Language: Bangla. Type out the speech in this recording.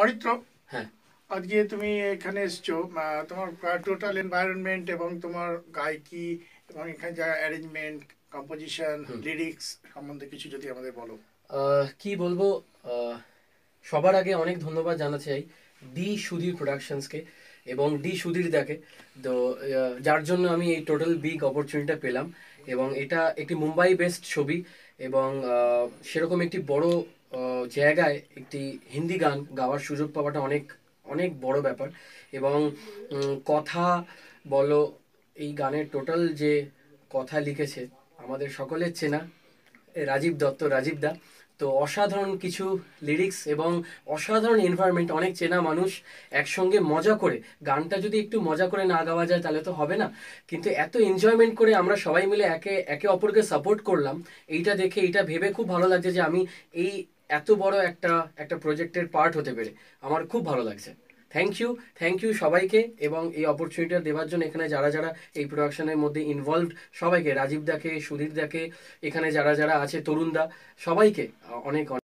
অরিত্র হ্যাঁ। আজকে তুমি এখানে এসছো তোমার টোটাল এনভায়রনমেন্ট এবং তোমার গায়কি এবং এখানে যা অ্যারেঞ্জমেন্ট কম্পোজিশন লিরিক্স সম্বন্ধে কিছু যদি আমাদের বলো। কি বলব? সবার আগে অনেক ধন্যবাদ জানাতে চাই ডি সুধীর প্রোডাকশনসকে এবং ডি সুধীর দাকে। তো যার জন্য আমি এই টোটাল বিগ অপরচুনিটিটা পেলাম এবং এটা একটি মুম্বাই বেসড ছবি এবং সেরকম একটি বড় জায়গায় একটি হিন্দি গান গাওয়ার সুযোগ পাওয়াটা অনেক অনেক বড় ব্যাপার। এবং কথা বলো, এই গানের টোটাল যে কথা লিখেছে, আমাদের সকলের চেনা রাজীব দত্ত, রাজীব দা। তো অসাধারণ কিছু লিরিক্স এবং অসাধারণ এনভায়রনমেন্ট অনেক চেনা মানুষ একসঙ্গে মজা করে। গানটা যদি একটু মজা করে না গাওয়া যায়, তাহলে তো হবে না। কিন্তু এত এনজয়মেন্ট করে আমরা সবাই মিলে একে একে অপরকে সাপোর্ট করলাম, এইটা দেখে, এইটা ভেবে খুব ভালো লাগছে যে আমি এই এত বড় একটা একটা প্রজেক্টের পার্ট হতে পেরে আমার খুব ভালো লাগছে। থ্যাংক ইউ থ্যাংক ইউ সবাইকে এবং এই অপরচুনিটিটা দেওয়ার জন্য এখানে যারা যারা এই প্রোডাকশনের মধ্যে ইনভলভড সবাইকে, রাজীব দাকে, সুধীর দাকে, এখানে যারা যারা আছে তরুণদা সবাইকে অনেক অনেক